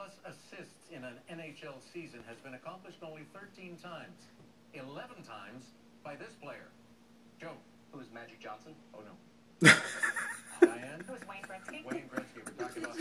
plus assists in an NHL season has been accomplished only 13 times, 11 times by this player. Joe, who is Magic Johnson? Oh, no. Diane? Who's Wayne Gretzky? Wayne Gretzky. We're talking about